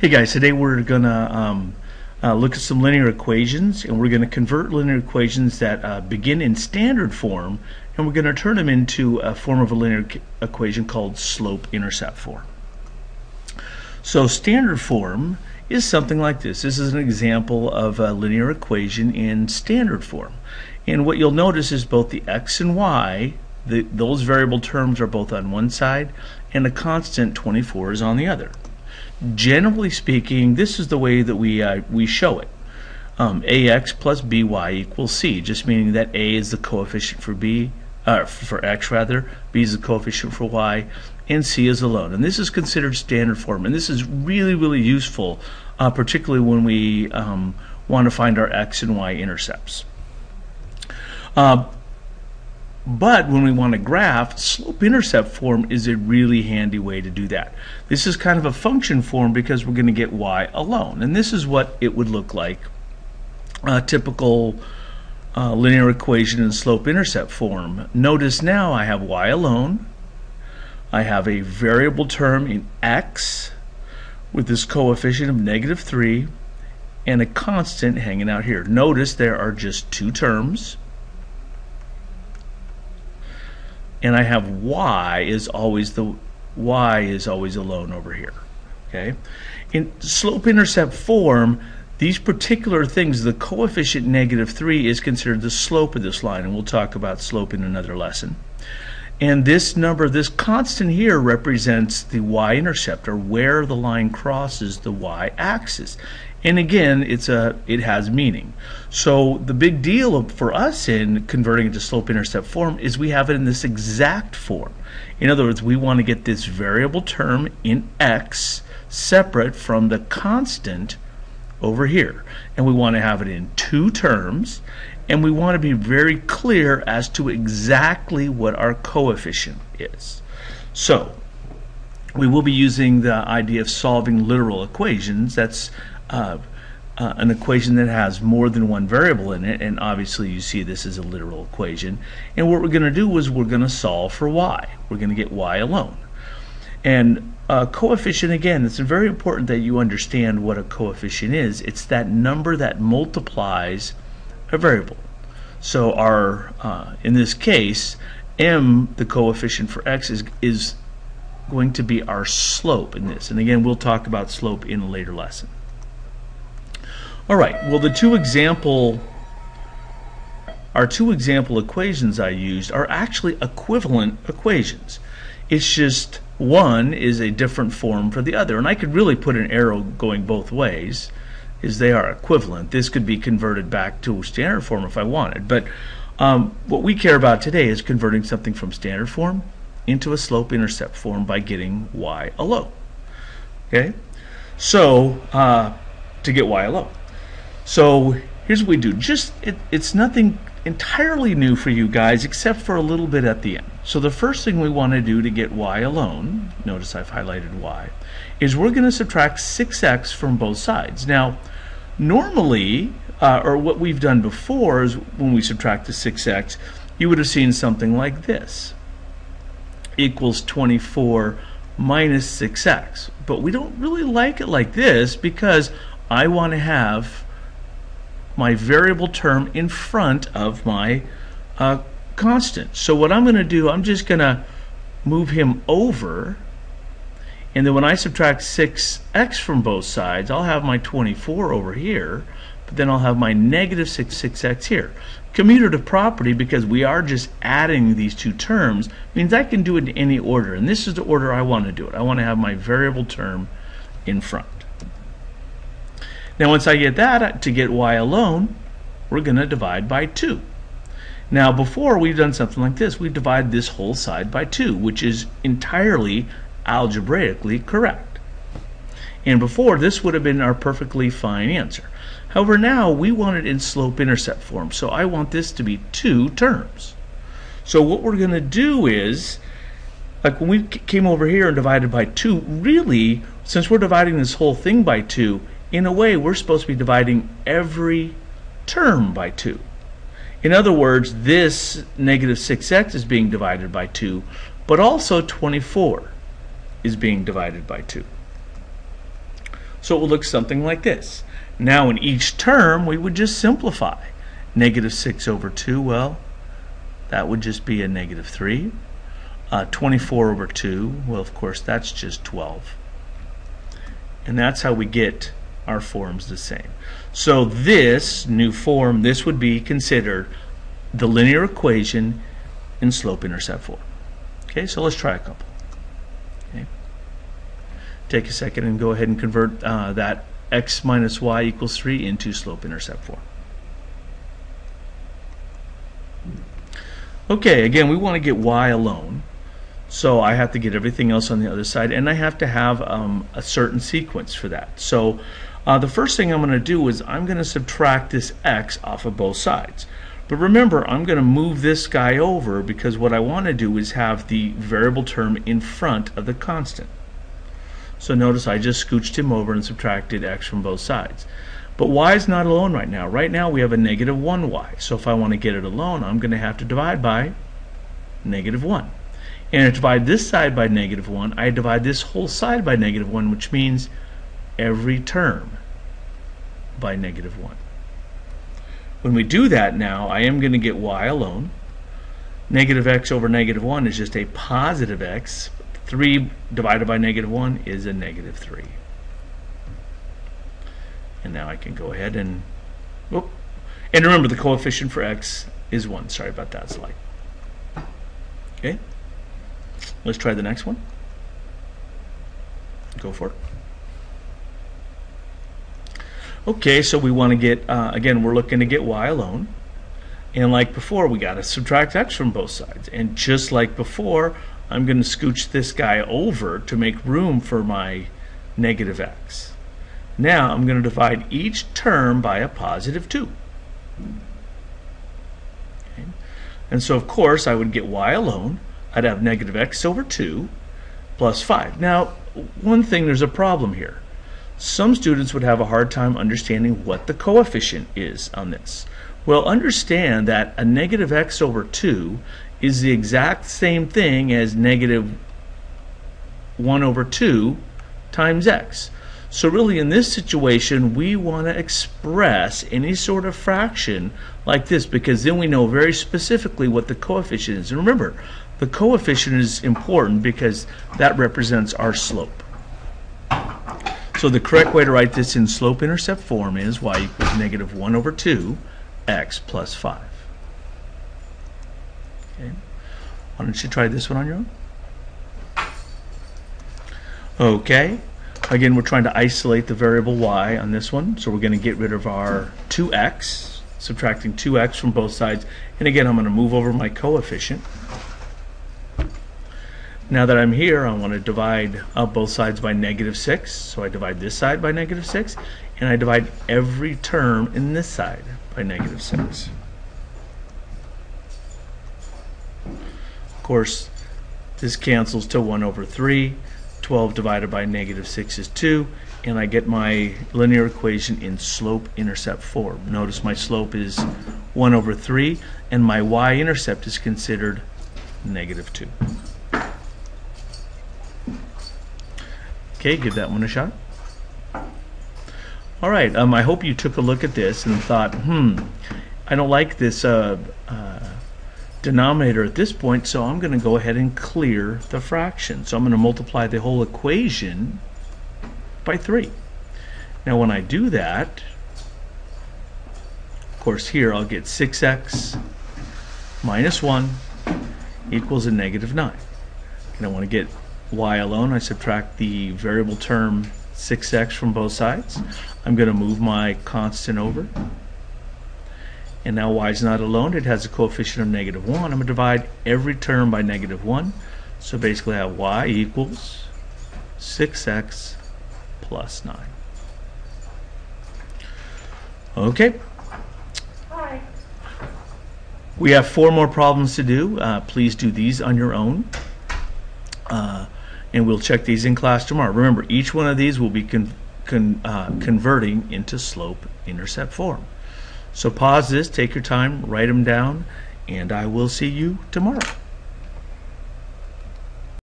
Hey guys, today we're gonna um, uh, look at some linear equations and we're gonna convert linear equations that uh, begin in standard form and we're gonna turn them into a form of a linear equation called slope-intercept form. So standard form is something like this. This is an example of a linear equation in standard form. And what you'll notice is both the x and y, the, those variable terms are both on one side and the constant 24 is on the other generally speaking, this is the way that we uh, we show it. Um, ax plus by equals c, just meaning that a is the coefficient for b, uh, for x rather, b is the coefficient for y, and c is alone. And this is considered standard form, and this is really really useful, uh, particularly when we um, want to find our x and y intercepts. Uh, but when we want to graph, slope-intercept form is a really handy way to do that. This is kind of a function form because we're going to get y alone. And this is what it would look like. A typical uh, linear equation in slope-intercept form. Notice now I have y alone. I have a variable term in x with this coefficient of negative 3 and a constant hanging out here. Notice there are just two terms and I have y is always the y is always alone over here. Okay, in slope-intercept form, these particular things, the coefficient negative 3 is considered the slope of this line, and we'll talk about slope in another lesson. And this number, this constant here, represents the y-intercept, or where the line crosses the y-axis. And again, it's a it has meaning. So the big deal for us in converting it to slope-intercept form is we have it in this exact form. In other words, we want to get this variable term in x separate from the constant over here. And we want to have it in two terms and we want to be very clear as to exactly what our coefficient is. So we will be using the idea of solving literal equations. That's uh, uh, an equation that has more than one variable in it, and obviously you see this is a literal equation. And what we're going to do is we're going to solve for y. We're going to get y alone. And a coefficient, again, it's very important that you understand what a coefficient is. It's that number that multiplies a variable. So our, uh, in this case, m, the coefficient for x, is, is going to be our slope in this. And again, we'll talk about slope in a later lesson. All right, well the two example our two example equations I used are actually equivalent equations. It's just one is a different form for the other. And I could really put an arrow going both ways is they are equivalent. This could be converted back to standard form if I wanted. But um, what we care about today is converting something from standard form into a slope-intercept form by getting y alone. Okay, so uh, to get y alone. So here's what we do. Just it, it's nothing entirely new for you guys except for a little bit at the end. So the first thing we want to do to get y alone, notice I've highlighted y, is we're going to subtract 6x from both sides. Now, normally, uh, or what we've done before is when we subtract the 6x, you would have seen something like this equals 24 minus 6x. But we don't really like it like this because I want to have my variable term in front of my uh, constant. So what I'm going to do, I'm just going to move him over and then when I subtract 6x from both sides, I'll have my 24 over here, but then I'll have my negative 6, 6x here. Commutative property, because we are just adding these two terms, means I can do it in any order. And this is the order I want to do it. I want to have my variable term in front. Now once I get that, to get y alone, we're going to divide by 2. Now before we've done something like this, we divide this whole side by 2, which is entirely algebraically correct. And before, this would have been our perfectly fine answer. However, now we want it in slope-intercept form, so I want this to be two terms. So what we're going to do is, like when we came over here and divided by 2, really, since we're dividing this whole thing by 2, in a way, we're supposed to be dividing every term by 2. In other words, this negative 6x is being divided by 2, but also 24 is being divided by 2. So it will look something like this. Now in each term, we would just simplify. Negative 6 over 2, well, that would just be a negative 3. Uh, 24 over 2, well, of course, that's just 12. And that's how we get our forms the same. So this new form, this would be considered the linear equation in slope-intercept form. Okay, so let's try a couple. Okay. Take a second and go ahead and convert uh, that x minus y equals 3 into slope-intercept form. Okay, again, we want to get y alone. So I have to get everything else on the other side, and I have to have um, a certain sequence for that. So uh, the first thing I'm going to do is I'm going to subtract this x off of both sides. But remember, I'm going to move this guy over because what I want to do is have the variable term in front of the constant. So notice I just scooched him over and subtracted x from both sides. But y is not alone right now. Right now we have a negative 1y. So if I want to get it alone, I'm going to have to divide by negative 1. And to divide this side by negative 1, I divide this whole side by negative 1, which means every term by negative 1. When we do that now, I am going to get y alone. Negative x over negative 1 is just a positive x. 3 divided by negative 1 is a negative 3. And now I can go ahead and, whoop. And remember the coefficient for x is 1. Sorry about that slide. Okay. Let's try the next one. Go for it. Okay, so we want to get, uh, again, we're looking to get y alone. And like before, we got to subtract x from both sides. And just like before, I'm going to scooch this guy over to make room for my negative x. Now I'm going to divide each term by a positive 2. Okay. And so of course I would get y alone. I'd have negative x over 2 plus 5. Now one thing, there's a problem here. Some students would have a hard time understanding what the coefficient is on this. Well, understand that a negative x over 2 is the exact same thing as negative 1 over 2 times x. So really in this situation we want to express any sort of fraction like this because then we know very specifically what the coefficient is. And remember, the coefficient is important because that represents our slope. So the correct way to write this in slope-intercept form is y equals negative 1 over 2 x plus 5. Okay. Why don't you try this one on your own? Okay. Again, we're trying to isolate the variable y on this one, so we're going to get rid of our 2x, subtracting 2x from both sides. And again, I'm going to move over my coefficient. Now that I'm here, I want to divide up both sides by negative 6. So I divide this side by negative 6, and I divide every term in this side by negative 6. Of course, this cancels to 1 over 3. 12 divided by negative 6 is 2 and I get my linear equation in slope-intercept form. Notice my slope is 1 over 3 and my y-intercept is considered negative 2. Okay, give that one a shot. Alright, um, I hope you took a look at this and thought, hmm, I don't like this uh, uh, denominator at this point, so I'm going to go ahead and clear the fraction. So I'm going to multiply the whole equation by 3. Now when I do that, of course here I'll get 6x minus 1 equals a negative 9. And I want to get y alone. I subtract the variable term 6x from both sides. I'm going to move my constant over and now y is not alone. It has a coefficient of negative 1. I'm going to divide every term by negative 1. So basically I have y equals 6x plus 9. Okay. Hi. We have four more problems to do. Uh, please do these on your own. Uh, and we'll check these in class tomorrow. Remember, each one of these will be con con uh, converting into slope-intercept form. So pause this, take your time, write them down, and I will see you tomorrow.